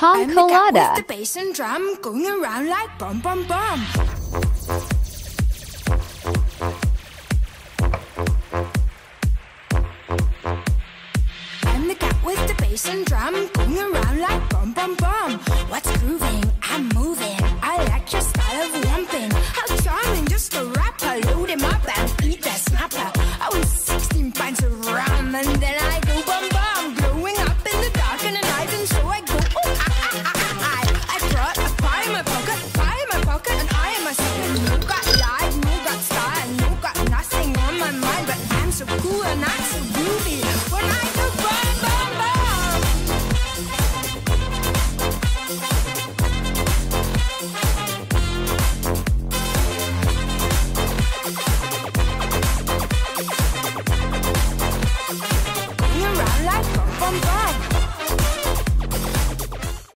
Pong I'm Colada. The, the bass and drum going around like bum bum bum. I'm the cat with the bass and drum going around like bum bum bum. What's grooving? I'm moving. I like your style of lumping. How charming, just a rapper. Load him up and eat that snapper. I was 16 pints of You got you got style, you got nothing on my mind, but I'm so cool and I'm so groovy. Run like.